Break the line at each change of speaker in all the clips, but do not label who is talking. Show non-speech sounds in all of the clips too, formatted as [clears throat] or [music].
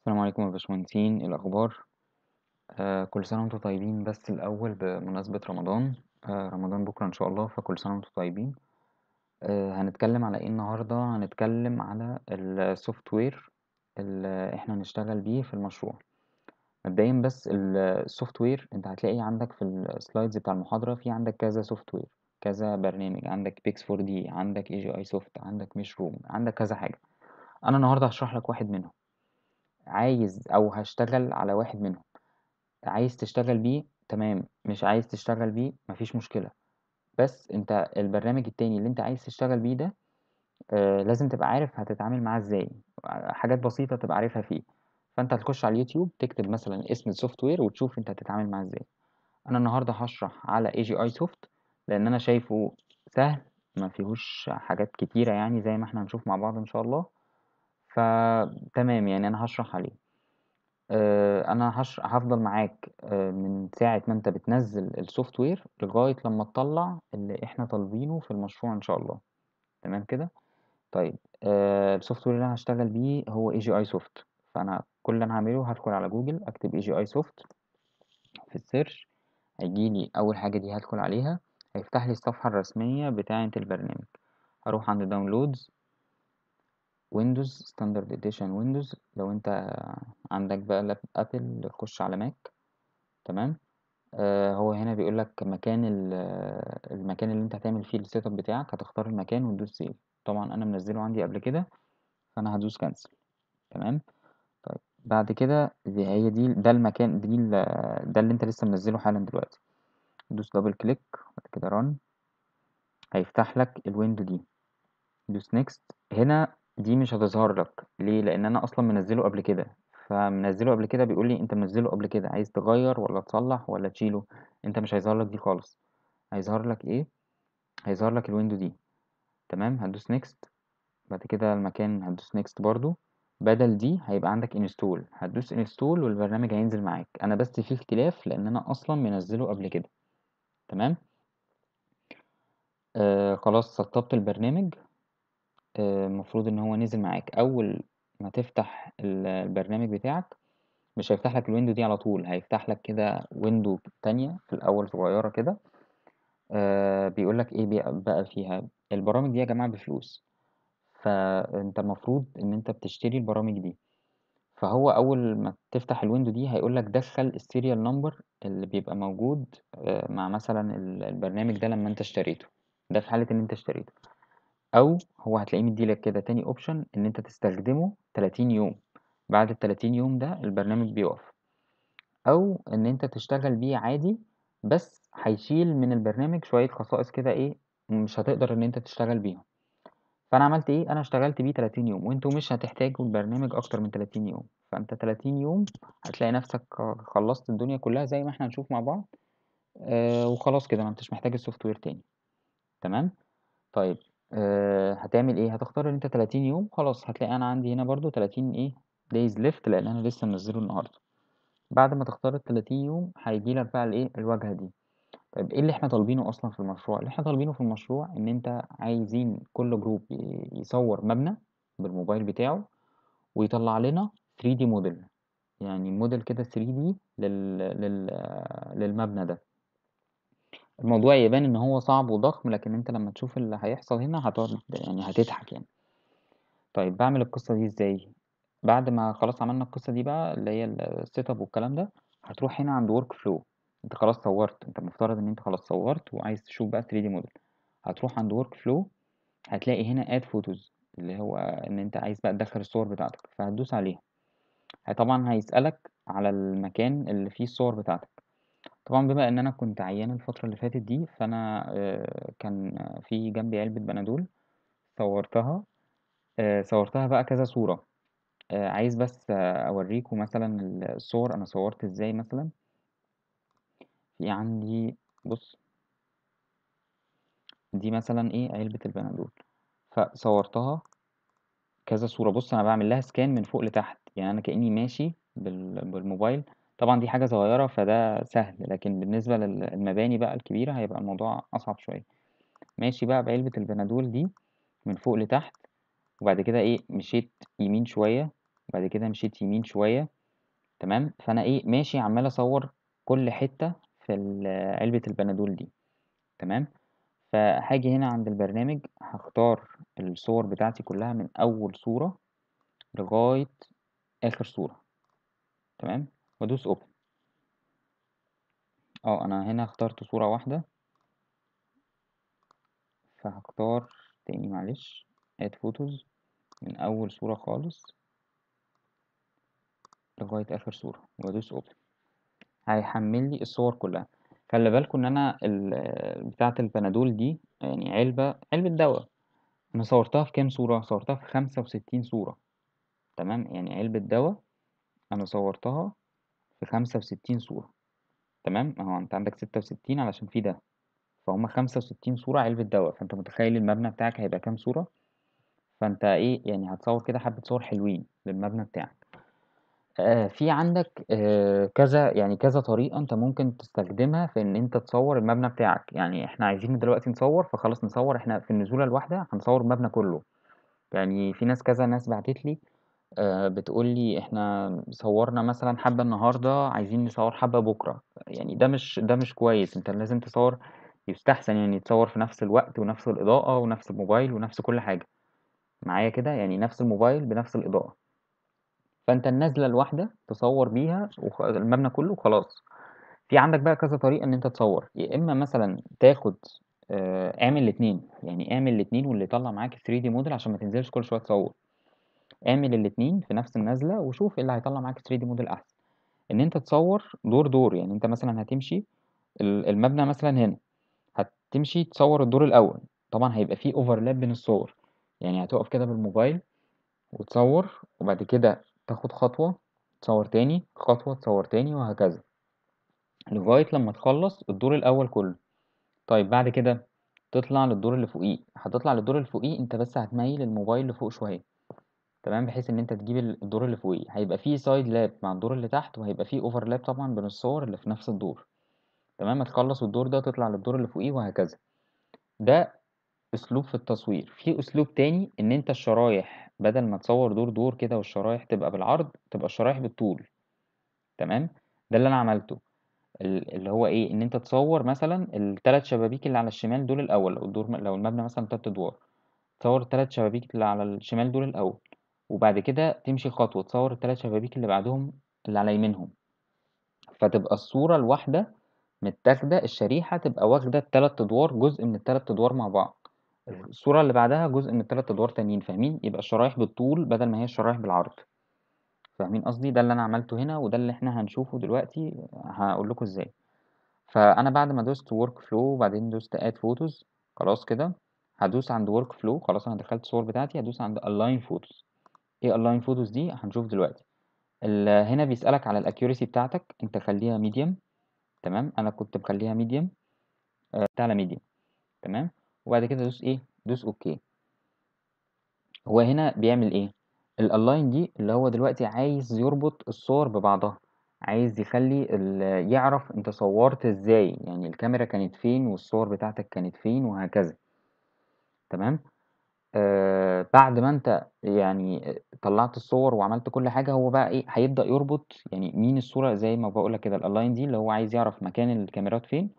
السلام عليكم يا باشمهندسين إيه الأخبار؟ آه كل سنة وأنتم طيبين بس الأول بمناسبة رمضان آه رمضان بكرة إن شاء الله فكل سنة وأنتم طيبين. آه هنتكلم على إيه النهاردة؟ هنتكلم على ال software اللي إحنا هنشتغل بيه في المشروع. مبدئيا بس ال software أنت هتلاقي عندك في ال slides بتاع المحاضرة في عندك كذا software كذا برنامج عندك Pix4D عندك Agisoft عندك Meshroom عندك كذا حاجة. أنا النهاردة هشرح لك واحد منهم. عايز أو هشتغل على واحد منهم. عايز تشتغل بيه تمام. مش عايز تشتغل بيه مفيش مشكلة. بس أنت البرنامج التاني اللي أنت عايز تشتغل بيه ده آه لازم تبقى عارف هتتعامل معاه إزاي. حاجات بسيطة تبقى عارفها فيه. فأنت هتخش على اليوتيوب تكتب مثلا اسم ال software وتشوف أنت هتتعامل معاه إزاي. أنا النهاردة هشرح على Agisoft لأن أنا شايفه سهل ما فيهوش حاجات كتيرة يعني زي ما إحنا هنشوف مع بعض إن شاء الله. فتمام يعني أنا هشرح عليه. آه، أنا هش... هفضل معاك آه، من ساعة ما أنت بتنزل ال software لغاية لما تطلع اللي إحنا طالبينه في المشروع إن شاء الله. تمام كده؟ طيب آه، ال software اللي أنا هشتغل بيه هو Agisoft فأنا كل اللي أنا هعمله هدخل على جوجل أكتب Agisoft في ال search هيجيلي أول حاجة دي هدخل عليها. هيفتح لي الصفحة الرسمية بتاعة البرنامج. هروح عند downloads Windows Standard Edition Windows لو انت عندك بقى lap Apple خش على Mac تمام؟ آه هو هنا بيقول لك مكان المكان اللي انت هتعمل فيه ال setup بتاعك. هتختار المكان وتدوس save طبعا أنا منزله عندي قبل كده فأنا هدوس cancel تمام؟ طيب بعد كده دي هي دي ده المكان دي ده اللي انت لسه منزله حالا دلوقتي. دوس double click بعد كده run هيفتح لك ال window دي. دوس next هنا دي مش هتظهر لك. ليه؟ لأن أنا أصلا منزله قبل كده. فمنزله قبل كده بيقول لي أنت منزله قبل كده. عايز تغير ولا تصلح ولا تشيله؟ أنت مش هيظهر لك دي خالص. هيظهر لك إيه؟ هيظهر لك ال window دي. تمام؟ هتدوس next بعد كده المكان هتدوس next برضو. بدل دي هيبقى عندك install هتدوس install والبرنامج هينزل معاك. أنا بس في اختلاف لأن أنا أصلا منزله قبل كده. تمام؟ آه خلاص سطبت البرنامج. المفروض إن هو نزل معاك. أول ما تفتح البرنامج بتاعك مش هيفتح لك ال window دي على طول هيفتح لك كده window تانية في الأول صغيرة كده. آه بيقول لك إيه بقى فيها؟ البرامج دي يا جماعة بفلوس. فأنت المفروض إن أنت بتشتري البرامج دي. فهو أول ما تفتح ال window دي هيقول لك دخل ال serial number اللي بيبقى موجود آه مع مثلا البرنامج ده لما أنت اشتريته. ده في حالة إن أنت اشتريته. أو هو هتلاقيه مديلك كده تاني option إن أنت تستخدمه 30 يوم. بعد ال 30 يوم ده البرنامج بيقف. أو إن أنت تشتغل بيه عادي بس هيشيل من البرنامج شوية خصائص كده إيه مش هتقدر إن أنت تشتغل بيهم. فأنا عملت إيه؟ أنا اشتغلت بيه 30 يوم وأنتوا مش هتحتاجوا البرنامج أكتر من 30 يوم. فأنت 30 يوم هتلاقي نفسك خلصت الدنيا كلها زي ما إحنا هنشوف مع بعض آه وخلاص كده ما أنتش محتاج السوفت وير تاني. تمام؟ طيب. آه هتعمل إيه؟ هتختار إن أنت 30 يوم خلاص هتلاقي أنا عندي هنا برضو 30 إيه days left لأن أنا لسه منزله النهارده. بعد ما تختار ال 30 يوم هيجي لك بقى الإيه؟ الواجهة دي. طيب إيه اللي إحنا طالبينه أصلا في المشروع؟ اللي إحنا طالبينه في المشروع إن أنت عايزين كل group يصور مبنى بالموبايل بتاعه ويطلع لنا 3D موديل يعني موديل كده 3D لل... لل... للمبنى ده. الموضوع يبان إن هو صعب وضخم لكن أنت لما تشوف اللي هيحصل هنا هتقعد يعني هتضحك يعني. طيب بعمل القصة دي إزاي؟ بعد ما خلاص عملنا القصة دي بقى اللي هي ال set up والكلام ده هتروح هنا عند workflow أنت خلاص صورت أنت مفترض إن أنت خلاص صورت وعايز تشوف بقى 3 دي موديل هتروح عند workflow هتلاقي هنا add photos اللي هو إن أنت عايز بقى تدخل الصور بتاعتك فهتدوس عليها. طبعا هيسألك على المكان اللي فيه الصور بتاعتك. طبعا بما إن أنا كنت عيان الفترة اللي فاتت دي فأنا كان في جنبي علبة بنادول صورتها صورتها بقى كذا صورة. عايز بس اوريكم مثلا الصور أنا صورت إزاي مثلا. في عندي بص. دي مثلا إيه؟ علبة البنادول. فصورتها كذا صورة. بص أنا بعمل لها سكان من فوق لتحت. يعني أنا كأني ماشي بالموبايل. طبعا دي حاجة صغيرة فده سهل لكن بالنسبة للمباني بقى الكبيرة هيبقى الموضوع أصعب شوية. ماشي بقى بعلبة البنادول دي من فوق لتحت وبعد كده إيه مشيت يمين شوية وبعد كده مشيت يمين شوية تمام؟ فأنا إيه ماشي عمال أصور كل حتة في علبة البنادول دي تمام؟ فهاجي هنا عند البرنامج هختار الصور بتاعتي كلها من أول صورة لغاية آخر صورة تمام؟ وأدوس أوبن آه أنا هنا اخترت صورة واحدة. فهختار تاني معلش. add photos من أول صورة خالص لغاية آخر صورة. وأدوس أوبن هيحمل لي الصور كلها. خلي بالكم أنا ال- بتاعة البنادول دي يعني علبة علبة دواء. أنا صورتها في كام صورة؟ صورتها في خمسة وستين صورة. تمام؟ يعني علبة دواء أنا صورتها في خمسة وستين صورة. تمام؟ أهو أنت عندك ستة وستين علشان في ده. فهم خمسة وستين صورة علبة دواء. فأنت متخيل المبنى بتاعك هيبقى كام صورة؟ فأنت إيه يعني هتصور كده حبة صور حلوين للمبنى بتاعك. آه، في عندك آه، كذا يعني كذا طريقة أنت ممكن تستخدمها في إن أنت تصور المبنى بتاعك. يعني إحنا عايزين دلوقتي نصور فخلاص نصور. إحنا في النزولة الواحدة هنصور المبنى كله. يعني في ناس كذا ناس بعتت لي آه، بتقول لي إحنا صورنا مثلا حبة النهاردة عايزين نصور حبة بكرة. يعني ده مش ده مش كويس. أنت لازم تصور يستحسن يعني تصور في نفس الوقت ونفس الإضاءة ونفس الموبايل ونفس كل حاجة. معايا كده؟ يعني نفس الموبايل بنفس الإضاءة. فأنت النازلة الواحدة تصور بيها المبنى كله وخلاص. في عندك بقى كذا طريقة إن أنت تصور. يا إما مثلا تاخد آه، اعمل الاتنين. يعني اعمل الاتنين واللي يطلع معاك 3D موديل عشان ما تنزلش كل شوية تصور. اعمل الاتنين في نفس النزلة وشوف إيه اللي هيطلع معاك 3D موديل أحسن. إن أنت تصور دور دور يعني أنت مثلا هتمشي ال- المبنى مثلا هنا هتمشي تصور الدور الأول طبعا هيبقى فيه overlap بين الصور يعني هتقف كده بالموبايل وتصور وبعد كده تاخد خطوة تصور تاني خطوة تصور تاني وهكذا. لغاية لما تخلص الدور الأول كله. طيب بعد كده تطلع للدور اللي فوقيه. هتطلع للدور اللي فوقيه أنت بس هتميل الموبايل لفوق شوية. تمام بحيث إن أنت تجيب ال- الدور اللي فوقيه. هيبقى فيه side lap مع الدور اللي تحت وهيبقى فيه overlap طبعا بين الصور اللي في نفس الدور. تمام هتخلص الدور ده تطلع للدور اللي فوقيه وهكذا. ده أسلوب في التصوير. في أسلوب تاني إن أنت الشرايح بدل ما تصور دور دور كده والشرايح تبقى بالعرض تبقى الشرايح بالطول. تمام؟ ده اللي أنا عملته. ال- اللي هو إيه؟ إن أنت تصور مثلا الثلاث شبابيك اللي على الشمال دول الأول لو الدور لو المبنى مثلا تلات أدوار. تصور الثلاث شبابيك اللي على الشمال دول الأول. وبعد كده تمشي خطوة تصور الثلاث شبابيك اللي بعدهم اللي على يمينهم. فتبقى الصورة الواحدة متاخدة الشريحة تبقى واخدة التلات أدوار جزء من التلات أدوار مع بعض. الصورة اللي بعدها جزء من التلات أدوار تانيين فاهمين؟ يبقى الشرايح بالطول بدل ما هي الشرايح بالعرض. فاهمين قصدي؟ ده اللي أنا عملته هنا وده اللي إحنا هنشوفه دلوقتي هقول لكم إزاي. فأنا بعد ما دوست workflow وبعدين دوست add photos خلاص كده هدوس عند workflow خلاص أنا دخلت الصور بتاعتي هدوس عند align photos إيه align photos دي هنشوف دلوقتي. هنا بيسألك على ال accuracy بتاعتك انت خليها medium تمام؟ أنا كنت مخليها medium على medium تمام؟ وبعد كده دوس إيه؟ دوس okay هو هنا بيعمل إيه؟ ال align دي اللي هو دلوقتي عايز يربط الصور ببعضها عايز يخلي يعرف انت صورت إزاي يعني الكاميرا كانت فين والصور بتاعتك كانت فين وهكذا تمام؟ آه بعد ما أنت يعني طلعت الصور وعملت كل حاجة هو بقى إيه هيبدأ يربط يعني مين الصورة زي ما بقولك كده ال align دي اللي هو عايز يعرف مكان الكاميرات فين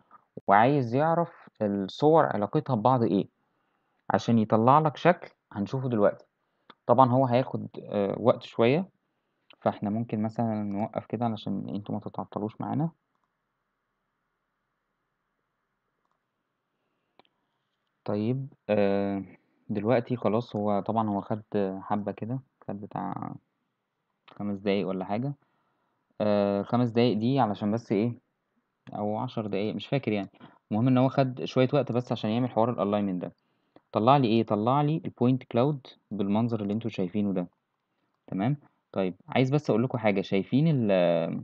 وعايز يعرف الصور علاقتها ببعض إيه. عشان يطلع لك شكل هنشوفه دلوقتي. طبعا هو هياخد آه وقت شوية فإحنا ممكن مثلا نوقف كده علشان أنتوا ما تتعطلوش معانا. طيب آه دلوقتي خلاص هو طبعا هو خد حبة كده خد بتاع خمس دقايق ولا حاجة. آه خمس دقايق دي علشان بس إيه أو عشر دقايق مش فاكر يعني. المهم إن هو خد شوية وقت بس عشان يعمل حوار ال alignment ده. طلع لي إيه؟ طلع لي ال point cloud بالمنظر اللي أنتوا شايفينه ده. تمام؟ طيب عايز بس أقول لكم حاجة. شايفين ال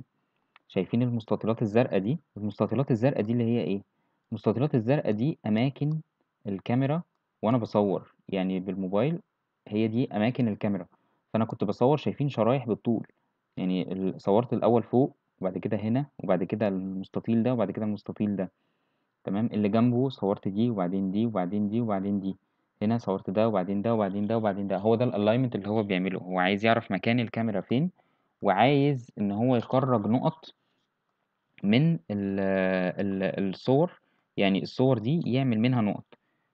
شايفين المستطيلات الزرقاء دي؟ المستطيلات الزرقاء دي اللي هي إيه؟ المستطيلات الزرقاء دي أماكن الكاميرا وأنا بصور يعني بالموبايل هي دي أماكن الكاميرا. فأنا كنت بصور شايفين شرايح بالطول يعني صورت الأول فوق وبعد كده هنا وبعد كده المستطيل ده وبعد كده المستطيل ده تمام؟ اللي جنبه صورت دي وبعدين دي وبعدين دي وبعدين دي هنا صورت ده وبعدين ده وبعدين ده وبعدين ده هو ده الالاينمنت اللي هو بيعمله هو عايز يعرف مكان الكاميرا فين وعايز إن هو يخرج نقط من ال ال الصور يعني الصور دي يعمل منها نقط.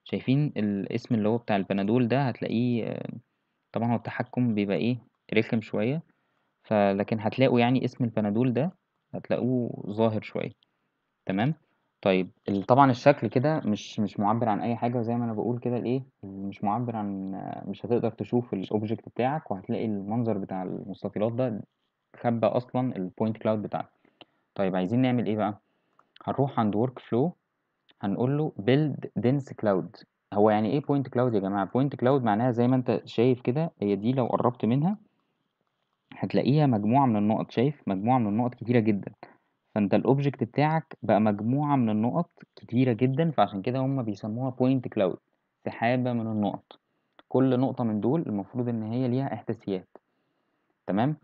شايفين الاسم اللي هو بتاع البنادول ده هتلاقيه طبعا هو التحكم بيبقى إيه رخم شوية فلكن هتلاقوا يعني اسم البنادول ده هتلاقوه ظاهر شوية. تمام؟ طيب طبعا الشكل كده مش مش معبر عن أي حاجة زي ما أنا بقول كده الإيه مش معبر عن مش هتقدر تشوف ال object بتاعك وهتلاقي المنظر بتاع المستطيلات ده خبى أصلا ال point cloud بتاعك. طيب عايزين نعمل إيه بقى؟ هنروح عند workflow هنقول له build dense cloud. هو يعني إيه point cloud يا جماعة؟ point cloud معناها زي ما أنت شايف كده هي دي لو قربت منها هتلاقيها مجموعة من النقط شايف؟ مجموعة من النقط كتيرة جدا. فأنت ال object بتاعك بقى مجموعة من النقط كتيرة جدا فعشان كده هم بيسموها point cloud سحابة من النقط. كل نقطة من دول المفروض إن هي ليها احداثيات. تمام؟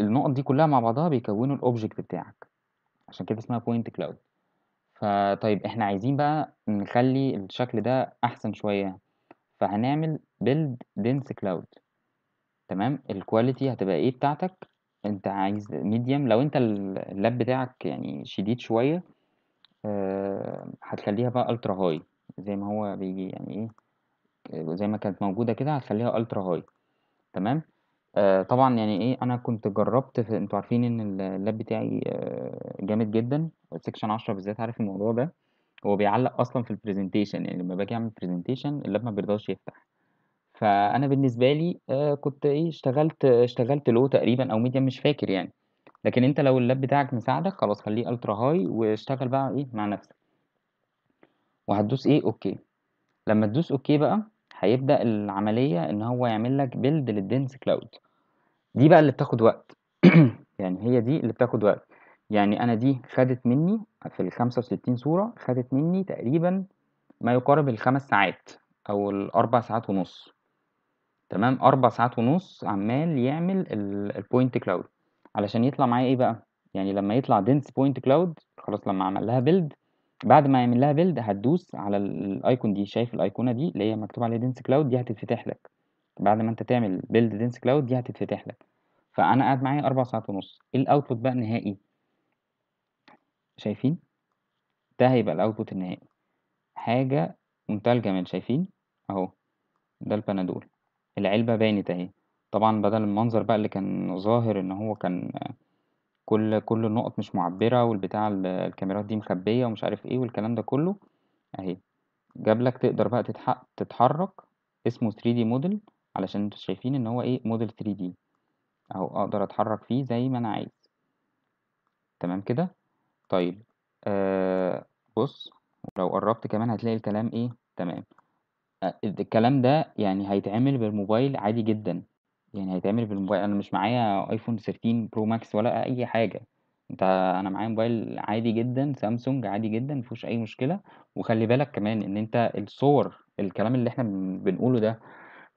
النقط دي كلها مع بعضها بيكونوا ال object بتاعك. عشان كده اسمها point cloud فطيب إحنا عايزين بقى نخلي الشكل ده أحسن شوية. فهنعمل build dense cloud. تمام؟ ال quality هتبقى إيه بتاعتك؟ أنت عايز medium لو أنت اللاب بتاعك يعني شديد شوية آه، هتخليها بقى ultra high زي ما هو بيجي يعني آه، زي ما كانت موجودة كده هتخليها ultra high تمام؟ آه، طبعا يعني إيه أنا كنت جربت في أنتوا عارفين إن اللاب بتاعي آه، جامد جدا section 10 بالذات عارف الموضوع ده؟ هو بيعلق أصلا في ال presentation يعني لما باجي أعمل presentation اللاب ما بيرضاش يفتح. فأنا بالنسبة لي آه، كنت إيه اشتغلت اشتغلت low تقريبا أو medium مش فاكر يعني. لكن أنت لو اللاب بتاعك مساعدك خلاص خليه ultra high واشتغل بقى إيه مع نفسك. وهتدوس إيه OK لما تدوس OK بقى هيبدأ العملية إن هو يعمل لك build لل dense cloud دي بقى اللي بتاخد وقت. [clears throat] يعني هي دي اللي بتاخد وقت. يعني أنا دي خدت مني في ال 65 صورة خدت مني تقريبا ما يقارب الخمس ساعات أو الاربع ساعات ونص. تمام؟ أربع ساعات ونص عمال يعمل ال point cloud علشان يطلع معايا إيه بقى؟ يعني لما يطلع dense point cloud خلاص لما عمل لها build بعد ما يعمل لها build هتدوس على ال icon دي. شايف الايقونه دي اللي هي مكتوب عليها dense cloud دي هتتفتح لك. بعد ما انت تعمل build dense cloud دي هتتفتح لك. فأنا قاعد معايا أربع ساعات ونص. إيه ال output بقى النهائي؟ شايفين؟ ده هيبقى ال output النهائي. حاجة منتهى الجمال شايفين؟ أهو. ده البنادول العلبة بانت أهي. طبعا بدل المنظر بقى اللي كان ظاهر إن هو كان كل كل النقط مش معبرة والبتاع ال- الكاميرات دي مخبية ومش عارف إيه والكلام ده كله أهي. جاب لك تقدر بقى تتح... تتحرك. اسمه 3D موديل علشان أنتوا شايفين ان هو إيه موديل 3D اهو أقدر اتحرك فيه زي ما أنا عايز. تمام كده؟ طيب آه بص لو قربت كمان هتلاقي الكلام إيه؟ تمام. آه الكلام ده يعني هيتعمل بالموبايل عادي جدا. يعني هيتعمل بالموبايل. أنا مش معايا iPhone 13 Pro Max ولا اي حاجة. انت أنا معايا موبايل عادي جدا سامسونج عادي جدا مفيهوش اي مشكلة. وخلي بالك كمان ان انت الصور الكلام اللي إحنا بن- بنقوله ده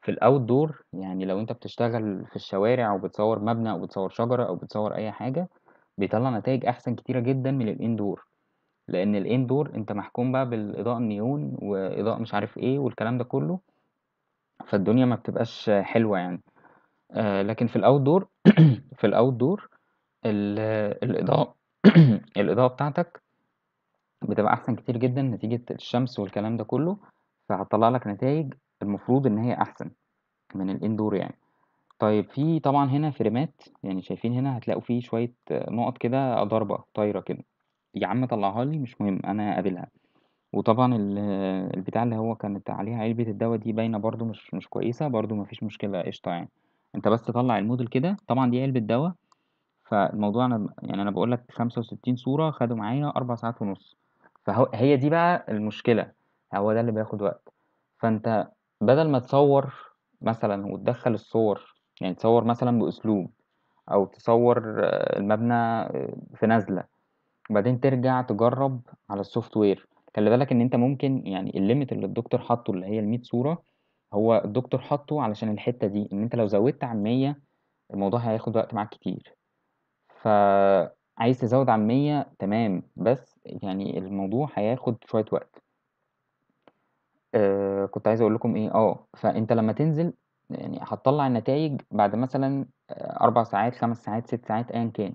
في ال outdoor يعني لو أنت بتشتغل في الشوارع أو بتصور مبنى أو بتصور شجرة أو بتصور أي حاجة بيطلع نتائج أحسن كتيرة جدا من ال indoor لأن ال indoor أنت محكوم بقى بالإضاءة النيون وإضاءة مش عارف إيه والكلام ده كله فالدنيا ما بتبقاش حلوة يعني. آه لكن في ال outdoor [clears throat] في ال outdoor الإضاءة [clears throat] الإضاءة بتاعتك بتبقى أحسن كتير جدا نتيجة الشمس والكلام ده كله فهتطلع لك نتائج المفروض إن هي أحسن من الإندور يعني. طيب في طبعًا هنا فريمات، يعني شايفين هنا هتلاقوا في شوية نقط كده ضاربة طايرة كده، يا عم طلّعها لي مش مهم أنا قابلها، وطبعًا ال البتاع اللي هو كانت عليها علبة الدوا دي باينة برضه مش مش كويسة، برضه ما فيش مشكلة قشطة يعني، أنت بس طلّع الموديل كده، طبعًا دي علبة دوا، فالموضوع أنا ب يعني أنا باقول لك 65 صورة خدوا معايا 4 ساعات ونُص، فهو هي دي بقى المشكلة، هو ده اللي بياخد وقت، فأنت بدل ما تصوّر مثلًا وتدخّل الصور، يعني تصوّر مثلًا بأسلوب أو تصوّر آه، المبنى آه، في نزلة وبعدين ترجع تجرّب على الsoftware خلّي بالك إن أنت ممكن يعني الlimit اللي الدكتور حاطّه اللي هي ال100 صورة، هو الدكتور حاطّه علشان الحتّة دي، إن أنت لو زوّدت عن 100 الموضوع هياخد وقت معاك كتير، فعايز تزوّد عن 100 تمام، بس يعني الموضوع هياخد شوية وقت. آآ كنت عايز أقول لكم إيه، آه، فأنت لمّا تنزل يعني هتطلّع النتايج بعد مثلًا آآ 4 ساعات، 5 ساعات، 6 ساعات أيًا كان،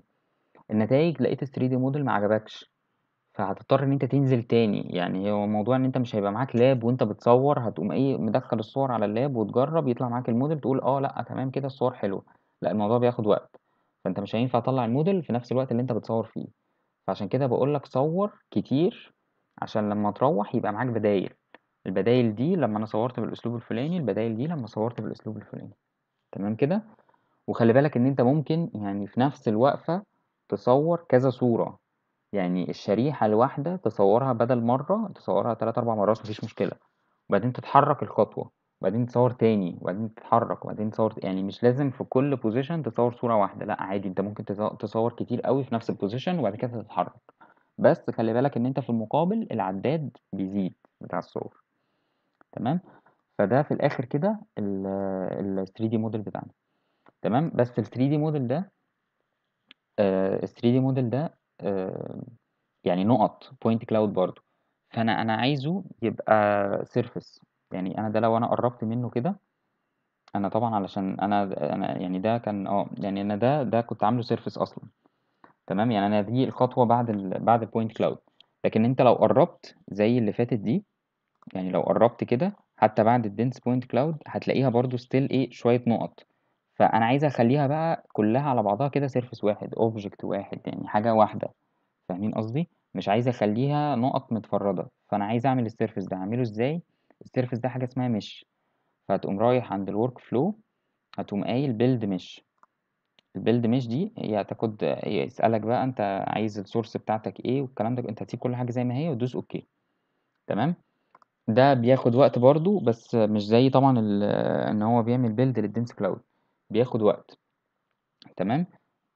النتايج لقيت ال 3D model ما عجبكش، فهتضطر إن أنت تنزل تاني، يعني هو موضوع إن أنت مش هيبقى معاك لاب وأنت بتصوّر هتقوم إيه، مدخّل الصور على اللاب وتجرّب يطلع معاك ال model تقول آه، لأ، تمام كده الصور حلوة، لأ الموضوع بياخد وقت، فأنت مش هينفع تطلّع الmodel في نفس الوقت اللي أنت بتصوّر فيه، فعشان كده باقول لك صوّر كتير عشان لمّا تروّح يبقى معاك بدايل. البدايل دي لما أنا صورت بالأسلوب الفلاني البدايل دي لما صورت بالأسلوب الفلاني. تمام كده؟ وخلي بالك إن أنت ممكن يعني في نفس الوقفة تصور كذا صورة. يعني الشريحة الواحدة تصورها بدل مرة تصورها تلات أربع مرات مفيش مشكلة. وبعدين تتحرك الخطوة. وبعدين تصور تاني. وبعدين تتحرك. وبعدين تصور يعني مش لازم في كل position تصور صورة واحدة. لا عادي. أنت ممكن تص- تصور كتير قوي في نفس ال position وبعد كده تتحرك. بس خلي بالك إن أنت في المقابل العداد بيزيد بتاع الصور. تمام؟ فده في الآخر كده ال ال 3D model بتاعنا. تمام؟ بس ال 3D model ده آه، ال 3D model ده آه، يعني نقط point cloud برضو فأنا أنا عايزه يبقى surface. يعني أنا ده لو أنا قربت منه كده أنا طبعا علشان أنا أنا يعني ده كان آه يعني أنا ده ده كنت عامله surface أصلا. تمام؟ يعني أنا دي الخطوة بعد ال بعد ال point cloud لكن أنت لو قربت زي اللي فاتت دي يعني لو قربت كده حتى بعد ال dense point cloud هتلاقيها برضو still إيه شوية نقط. فأنا عايز أخليها بقى كلها على بعضها كده surface واحد object واحد يعني حاجة واحدة. فاهمين قصدي؟ مش عايز أخليها نقط متفردة. فأنا عايز أعمل ال surface ده. أعمله إزاي؟ ال surface ده حاجة اسمها mesh فهتقوم رايح عند ال workflow هتقوم قايل build mesh ال build mesh دي هي هتاخد يسألك بقى أنت عايز ال source بتاعتك إيه والكلام ده أنت هتسيب كل حاجة زي ما هي وتدوس OK تمام؟ ده بياخد وقت برضه بس مش زي طبعا ال- إن هو بيعمل build لل dense cloud بياخد وقت. تمام؟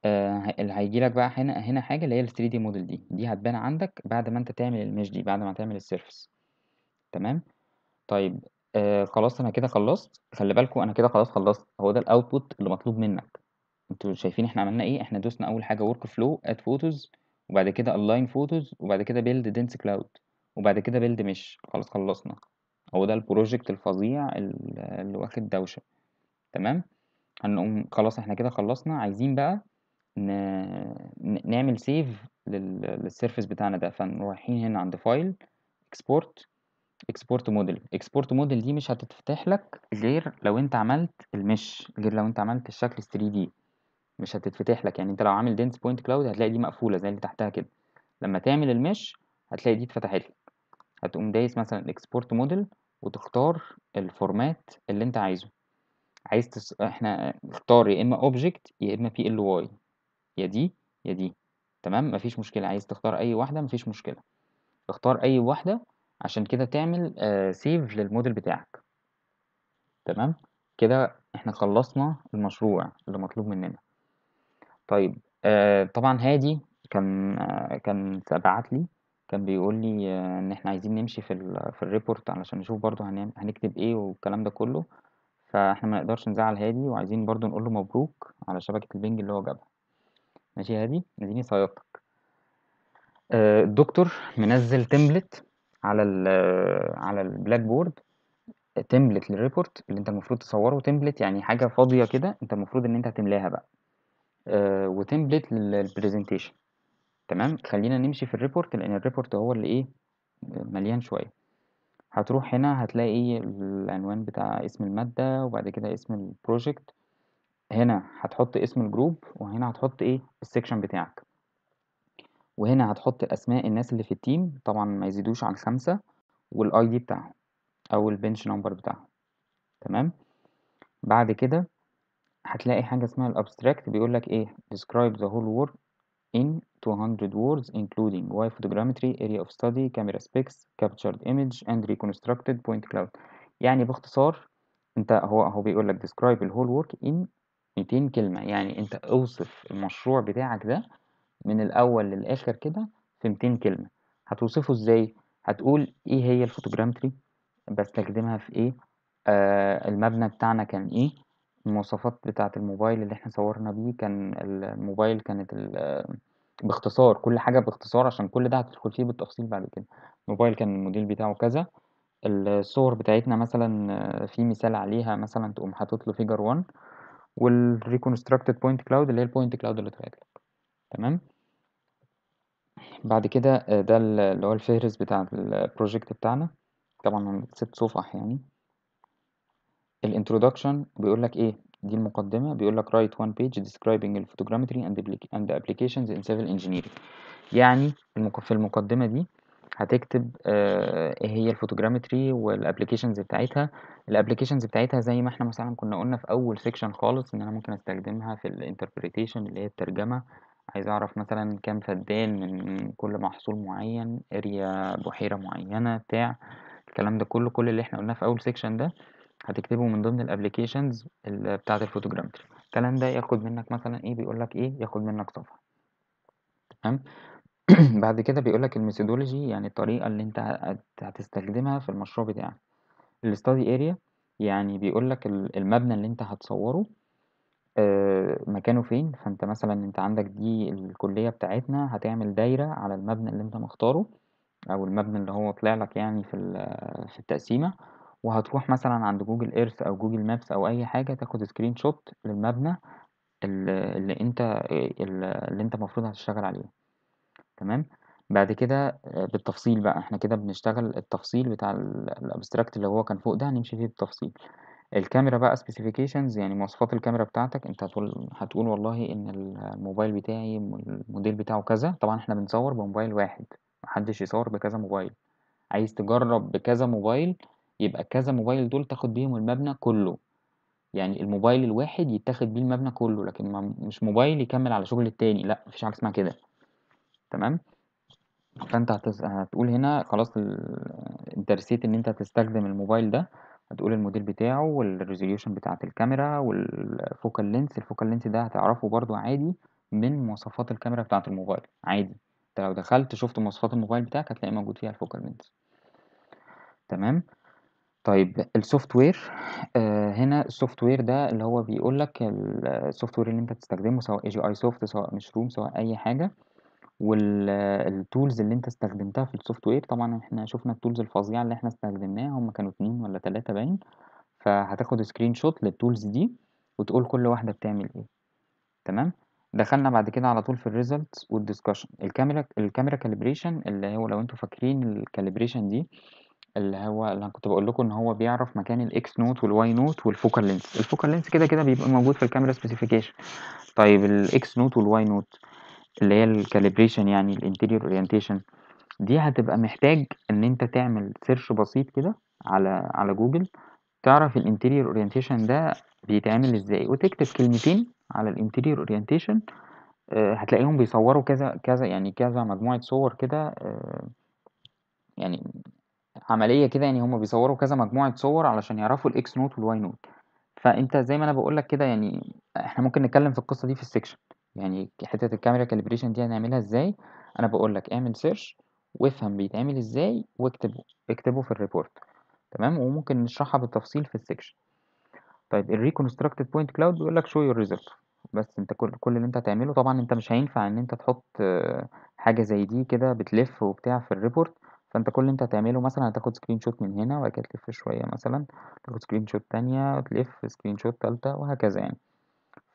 آه اللي هيجي لك بقى هنا هنا حاجة اللي هي ال 3D. دي هتبان عندك بعد ما أنت تعمل ال mesh دي بعد ما تعمل ال surface تمام؟ طيب آه خلاص أنا كده خلصت. خلي بالكوا أنا كده خلاص خلصت. هو ده ال output اللي مطلوب منك. أنتوا شايفين إحنا عملنا إيه؟ إحنا دوسنا أول حاجة workflow add photos وبعد كده align photos وبعد كده build dense cloud وبعد كده build mesh خلاص خلصنا. هو ده ال project الفظيع ال- اللي واخد دوشة. تمام؟ هنقوم خلاص إحنا كده خلصنا. عايزين بقى نعمل save لل... لل surface بتاعنا ده. فنروح رايحين هنا عند file export export model export model دي مش هتتفتح لك غير لو انت عملت ال mesh غير لو انت عملت الشكل 3D مش هتتفتح لك. يعني انت لو عامل dense point cloud هتلاقي دي مقفولة زي اللي تحتها كده. لما تعمل ال mesh هتلاقي دي اتفتحت لك. هتقوم دايس مثلا export model وتختار ال format اللي انت عايزه. عايز تس... إحنا اختار يا إما object يا إما PLY يا دي يا دي. تمام؟ مفيش مشكلة. عايز تختار أي واحدة؟ مفيش مشكلة. اختار أي واحدة عشان كده تعمل save لل model بتاعك. تمام؟ كده إحنا خلصنا المشروع اللي مطلوب مننا. طيب آه طبعا هادي كان آه كان بعت لي. كان بيقول لي إن إحنا عايزين نمشي في ال في ال report علشان نشوف هنعمل هنكتب إيه والكلام ده كله. فإحنا ما نقدرش نزعل هادي وعايزين برضو نقول له مبروك على شبكة البنج اللي هو جابها. ماشي هادي؟ اديني صيادتك آه الدكتور منزل template على ال على ال Blackboard template لل report اللي أنت المفروض تصوره template يعني حاجة فاضية كده أنت المفروض إن أنت هتملاها بقى. آه و template لل presentation تمام؟ خلينا نمشي في ال report لأن ال report هو اللي إيه مليان شوية. هتروح هنا هتلاقي العنوان بتاع اسم المادة وبعد كده اسم ال project هنا هتحط اسم ال group وهنا هتحط إيه ال section بتاعك. وهنا هتحط أسماء الناس اللي في ال team طبعا ما يزيدوش عن خمسة وال ID بتاعهم أو ال bench number بتاعهم. تمام؟ بعد كده هتلاقي حاجة اسمها الابستراكت بيقول لك إيه describe the whole work in 200 words including why photogrammetry, area of study, camera specs, captured image and reconstructed point cloud. يعني باختصار انت هو هو بيقول لك describe the whole work in 200 كلمة. يعني انت اوصف المشروع بتاعك ده من الأول للآخر كده في 200 كلمة. هتوصفه إزاي؟ هتقول إيه هي ال photogrammetry بستخدمها في إيه؟ آه المبنى بتاعنا كان إيه؟ المواصفات بتاعة الموبايل اللي إحنا صورنا بيه كان الموبايل كانت ال- باختصار كل حاجة باختصار عشان كل ده هتدخل فيه بالتفصيل بعد كده. الموبايل كان الموديل بتاعه كذا. الصور بتاعتنا مثلا في مثال عليها مثلا تقوم حاطط له figure 1 وال reconstructed point cloud اللي هي ال point cloud اللي طلعت لك. تمام؟ بعد كده آه، ده ال- اللي هو الفهرس بتاع ال project بتاعنا. طبعا هم ست صفح يعني. ال introduction بيقول لك إيه؟ دي المقدمة. بيقول لك write one page describing the photogrammetry and and applications in civil engineering. يعني في المقدمة دي هتكتب آه، إيه هي ال photogrammetry وال applications بتاعتها. ال applications بتاعتها زي ما إحنا مثلا كنا قلنا في أول section خالص إن أنا ممكن أستخدمها في ال interpretation اللي هي الترجمة. عايز أعرف مثلا كام فدان من كل محصول معين area بحيرة معينة بتاع الكلام ده كله كل اللي إحنا قلناه في أول section ده. هتكتبه من ضمن ال applications بتاعة ال photogrammetry الكلام ده ياخد منك مثلا إيه؟ بيقول لك إيه؟ ياخد منك صفحة. تمام؟ [clears throat] بعد كده بيقول لك ال methodology يعني الطريقة اللي أنت هت- هتستخدمها في المشروع بتاعك. ال study area يعني بيقول لك ال- المبنى اللي أنت هتصوره آه، مكانه فين. فأنت مثلا أنت عندك دي الكلية بتاعتنا هتعمل دايرة على المبنى اللي أنت مختاره أو المبنى اللي هو طلع لك يعني في في التقسيمة. وهتروح مثلا عند Google Earth أو Google Maps أو أي حاجة تاخد screenshot للمبنى اللي أنت اللي أنت المفروض هتشتغل عليه. تمام؟ بعد كده آه، بالتفصيل بقى. إحنا كده بنشتغل التفصيل بتاع ال abstract اللي هو كان فوق ده هنمشي فيه بالتفصيل. الكاميرا بقى specifications يعني مواصفات الكاميرا بتاعتك. أنت هتقول هتقول والله إن الموبايل بتاعي الموديل بتاعه كذا. طبعا إحنا بنصور بموبايل واحد محدش يصور بكذا موبايل. عايز تجرب بكذا موبايل يبقى كذا موبايل دول تاخد بيهم المبنى كله يعني الموبايل الواحد يتاخد بيه المبنى كله لكن ما مش موبايل يكمل على شغل التاني لأ مفيش حاجة اسمها كده تمام فأنت. هتقول هنا خلاص. أنت رسيت إن أنت هتستخدم الموبايل ده هتقول الموديل بتاعه وال resolution بتاعة الكاميرا وال focal length ال focal length ده هتعرفه برضو عادي من مواصفات الكاميرا بتاعة الموبايل عادي أنت لو دخلت شفت مواصفات الموبايل بتاعك هتلاقي موجود فيها ال focal length تمام طيب ال software آه هنا ال software ده اللي هو بيقول لك ال software اللي انت تستخدمه سواء Agisoft سواء Meshroom سواء أي حاجة وال tools اللي انت استخدمتها في ال software طبعا إحنا شفنا ال tools الفظيعة اللي إحنا استخدمناها هم كانوا اتنين ولا تلاتة باين فهتاخد screenshot لل tools دي وتقول كل واحدة بتعمل إيه. تمام؟ دخلنا بعد كده على طول في ال results وال discussion ال camera ال camera calibration اللي هو لو أنتوا فاكرين ال calibration دي اللي هو اللي أنا كنت بقول لكم إن هو بيعرف مكان الاكس نوت والواي نوت والفوكال لينس الفوكال لينس كده كده بيبقى موجود في ال camera specification طيب ال x nought وال y nought اللي هي ال calibration يعني ال interior orientation دي هتبقى محتاج إن أنت تعمل search بسيط كده على على جوجل تعرف ال interior orientation ده بيتعمل إزاي. وتكتب كلمتين على ال interior orientation هتلاقيهم بيصوروا كذا كذا يعني كذا مجموعة صور كده آه، يعني عملية كده يعني هم بيصوروا كذا مجموعة صور علشان يعرفوا ال x nought وال y nought. فأنت زي ما أنا بقول لك كده يعني إحنا ممكن نتكلم في القصة دي في ال section يعني حتة ال camera calibration دي هنعملها إزاي؟ أنا بقول لك اعمل search وافهم بيتعمل إزاي واكتبه. اكتبه في ال report تمام؟ وممكن نشرحها بالتفصيل في ال section طيب ال reconstructed point cloud بيقول لك show your result بس أنت كل كل اللي أنت هتعمله طبعا أنت مش هينفع إن أنت تحط حاجة زي دي كده بتلف وبتاع في ال report فأنت كل اللي أنت هتعمله مثلا هتاخد screenshot من هنا وبعد كده تلف شوية مثلا تاخد screenshot تانية وتلف screenshot تالتة وهكذا يعني.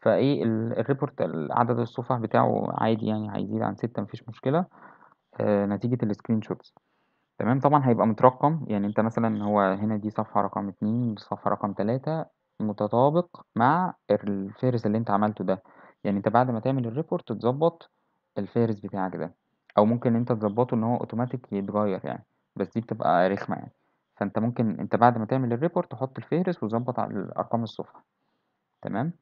فإيه ال- ال report عدد الصفح بتاعه عادي يعني هيزيد عن ستة مفيش مشكلة. آه، نتيجة ال screenshots تمام؟ طبعا هيبقى مترقم. يعني أنت مثلا هو هنا دي صفحة رقم اتنين صفحة رقم تلاتة متطابق مع الفهرس اللي أنت عملته ده. يعني أنت بعد ما تعمل ال report تظبط الفهرس بتاعك ده. أو ممكن أنت تظبطه إن هو اوتوماتيك يتغير يعني بس دي بتبقى رخمة يعني. فأنت ممكن أنت بعد ما تعمل ال report تحط الفهرس وتظبط على ارقام الصفحة تمام؟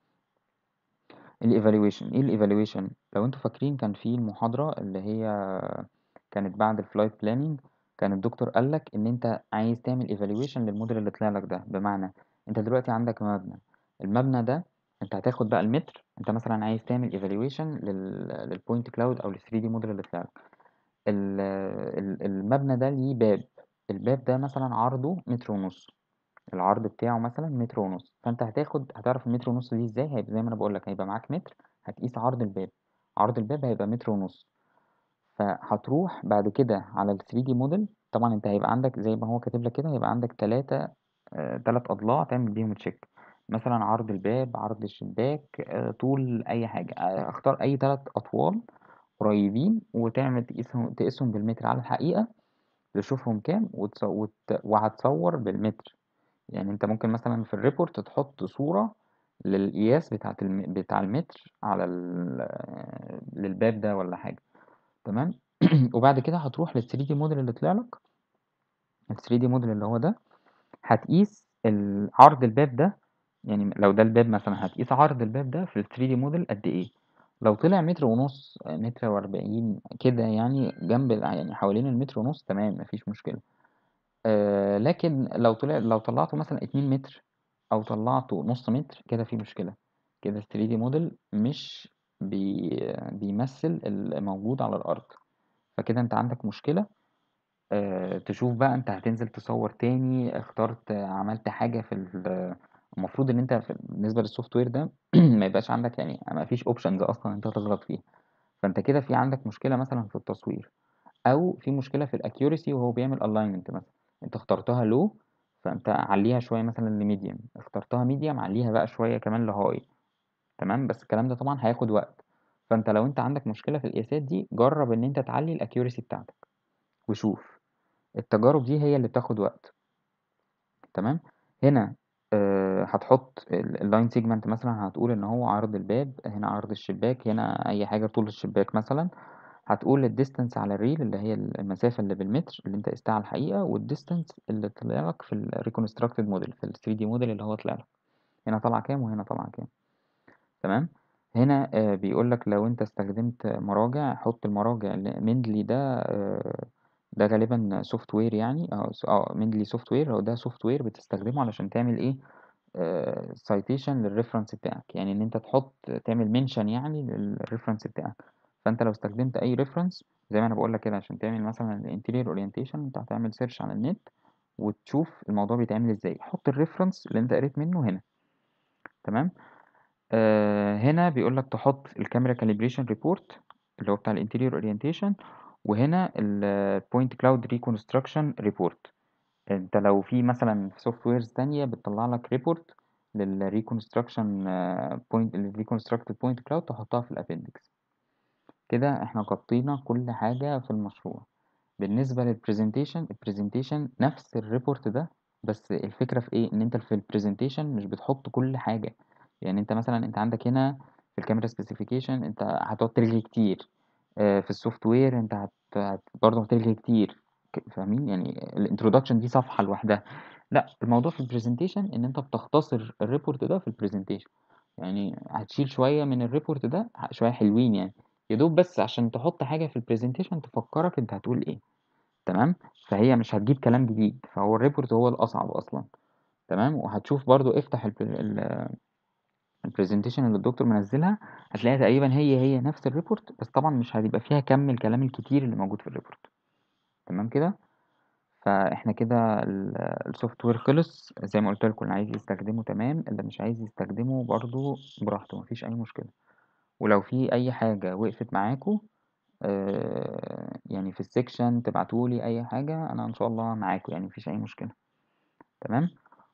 ال evaluation إيه ال evaluation لو أنتوا فاكرين كان في المحاضرة اللي هي كانت بعد ال flight planning كان الدكتور قالك إن أنت عايز تعمل evaluation لل model اللي طلع لك ده. بمعنى أنت دلوقتي عندك مبنى. المبنى ده أنت هتاخد بقى المتر أنت مثلا عايز تعمل evaluation لل لل point cloud أو لل 3 دي موديل اللي طلع المبنى ده ليه باب. الباب ده مثلا عرضه متر ونص. العرض بتاعه مثلا متر ونص. فأنت هتاخد هتعرف المتر ونص دي إزاي؟ هيبقى زي ما أنا بقول لك هيبقى معاك متر هتقيس عرض الباب. عرض الباب هيبقى متر ونص. فهتروح بعد كده على ال 3D موديل طبعا أنت هيبقى عندك زي ما هو كاتب لك كده هيبقى عندك تلاتة آه، تلات أضلاع تعمل بيهم تشيك مثلا عرض الباب عرض الشباك آه، طول أي حاجة آه، اختار أي تلات أطوال قريبين وتعمل تقيسهم تقيسهم بالمتر على الحقيقة تشوفهم كام. وهتصور بالمتر. يعني أنت ممكن مثلا في ال report تحط صورة للقياس بتاعت الم... بتاع المتر على ال... للباب ده ولا حاجة. تمام؟ [clears throat] وبعد كده هتروح لل 3 دي موديل اللي طلع لك. ال 3 دي موديل اللي هو ده هتقيس عرض الباب ده يعني لو ده الباب مثلا هتقيس عرض الباب ده في ال 3 دي موديل قد إيه؟ لو طلع متر ونص متر وأربعين كده يعني جنب يعني حوالين المتر ونص تمام مفيش مشكلة. آه لكن لو طلع لو طلعته مثلا اتنين متر أو طلعته نص متر كده في مشكلة. كده ال 3 دي موديل مش بي بيمثل الموجود على الأرض. فكده أنت عندك مشكلة. آه، تشوف بقى أنت هتنزل تصور تاني اخترت عملت حاجة في المفروض إن أنت بالنسبة لل software ده [clears throat] ما يبقاش عندك يعني ما فيش options أصلا أنت تغلط فيها. فأنت كده في عندك مشكلة مثلا في التصوير أو في مشكلة في ال accuracy وهو بيعمل ال alignment مثلا. أنت اخترتها low فأنت عليها شوية مثلا ل medium اخترتها medium عليها بقى شوية كمان ل high تمام؟ بس الكلام ده طبعا هياخد وقت. فأنت لو أنت عندك مشكلة في القياسات دي جرب إن أنت تعلي ال accuracy بتاعتك وشوف. التجارب دي هي اللي بتاخد وقت. تمام؟ هنا آه، هتحط ال line segment مثلا هتقول إن هو عرض الباب هنا عرض الشباك هنا أي حاجة طول الشباك مثلا. هتقول ال distance على ال real اللي هي المسافة اللي بالمتر اللي أنت قستها على الحقيقة وال distance اللي طلع لك في ال reconstructed model في ال 3 دي موديل اللي هو طلع لك. هنا طلع كام وهنا طلع كام. تمام؟ هنا آه، بيقول لك لو أنت استخدمت مراجع حط المراجع Mendeley ده آه، ده غالبا software يعني آه Mendeley software هو ده software بتستخدمه علشان تعمل إيه؟ citation لل reference بتاعك يعني إن أنت تحط تعمل mention يعني لل reference بتاعك. فأنت لو استخدمت أي reference زي ما أنا بقول لك كده عشان تعمل مثلا ال interior orientation أنت هتعمل search على النت وتشوف الموضوع بيتعمل إزاي. حط ال reference اللي أنت قريت منه هنا. تمام؟ آه هنا بيقول لك تحط ال camera calibration report اللي هو بتاع ال interior orientation وهنا ال point cloud reconstruction report انت لو في مثلا في softwares تانية بتطلع لك report لل reconstruction point ال reconstructed point cloud تحطها في ال appendix كده إحنا غطينا كل حاجة في المشروع. بالنسبة لل presentation ال presentation نفس ال report ده بس الفكرة في إيه؟ ان انت في ال presentation مش بتحط كل حاجة. يعني انت مثلا انت عندك هنا في ال camera specification انت هتقعد تلغي كتير. آه، في ال software انت هت... هت... برضه هتلغي كتير. فاهمين يعني ال introduction دي صفحة لوحدها. لا الموضوع في ال presentation إن أنت بتختصر ال report ده في ال presentation يعني هتشيل شوية من ال report ده شوية حلوين يعني. يدوب بس عشان تحط حاجة في ال presentation تفكرك أنت هتقول إيه. تمام؟ فهي مش هتجيب كلام جديد. فهو ال report هو الأصعب أصلا. تمام؟ وهتشوف برضو افتح ال presentation اللي الدكتور منزلها هتلاقيها تقريبا هي هي نفس ال report بس طبعا مش هتبقى فيها كم الكلام الكتير اللي موجود في ال report تمام كده؟ فإحنا كده ال software خلص. زي ما قلت لكم اللي عايز يستخدمه تمام اللي مش عايز يستخدمه برضو براحته مفيش أي مشكلة. ولو في أي حاجة وقفت معاكم آه، يعني في ال section تبعتولي أي حاجة أنا إن شاء الله معاكم يعني مفيش أي مشكلة. تمام؟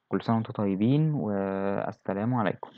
كل سنة وأنتم طيبين والسلام عليكم.